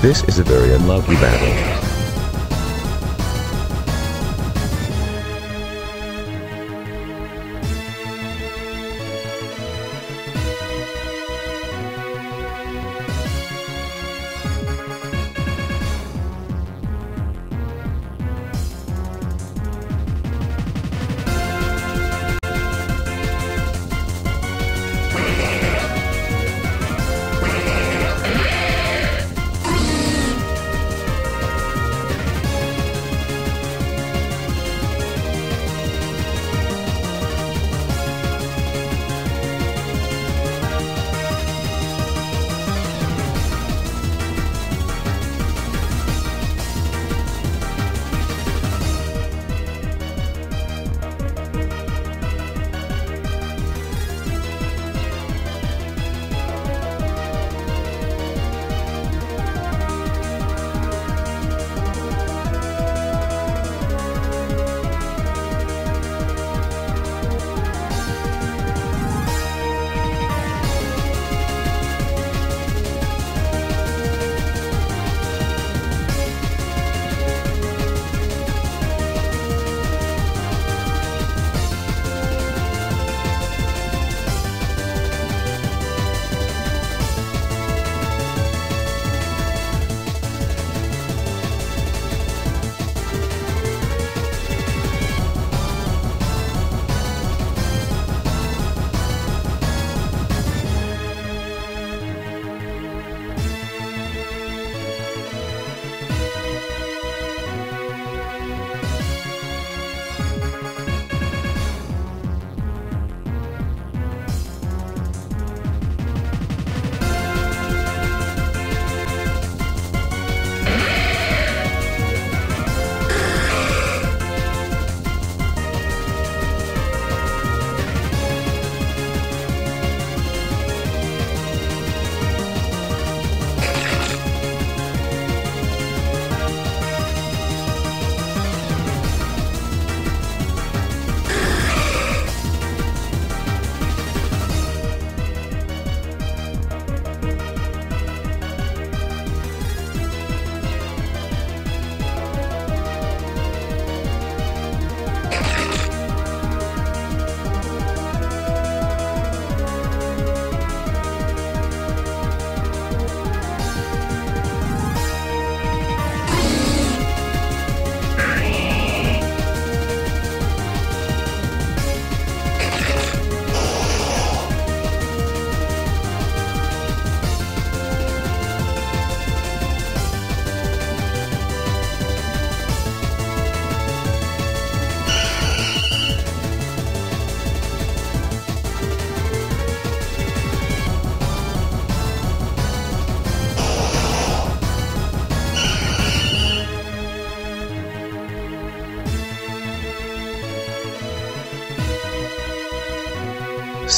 This is a very unlucky battle.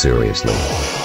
Seriously.